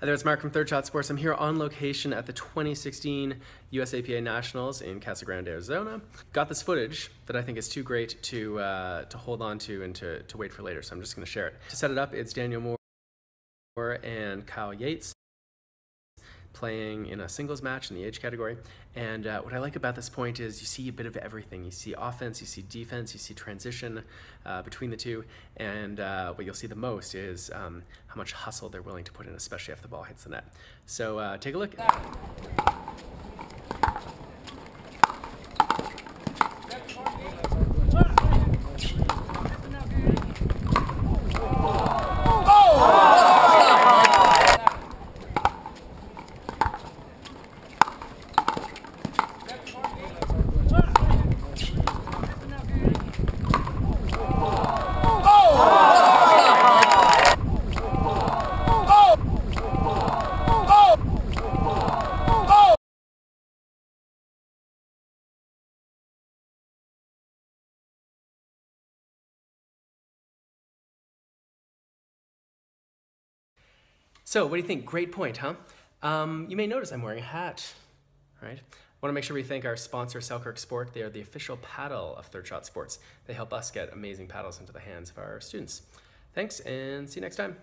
Hi there, it's Mark from Third Shot Sports. I'm here on location at the 2016 USAPA Nationals in Casa Grande, Arizona. Got this footage that I think is too great to, uh, to hold on to and to, to wait for later, so I'm just going to share it. To set it up, it's Daniel Moore and Kyle Yates playing in a singles match in the age category. And uh, what I like about this point is you see a bit of everything. You see offense, you see defense, you see transition uh, between the two. And uh, what you'll see the most is um, how much hustle they're willing to put in, especially if the ball hits the net. So uh, take a look. So, what do you think? Great point, huh? Um, you may notice I'm wearing a hat, right? I want to make sure we thank our sponsor, Selkirk Sport. They are the official paddle of Third Shot Sports. They help us get amazing paddles into the hands of our students. Thanks, and see you next time.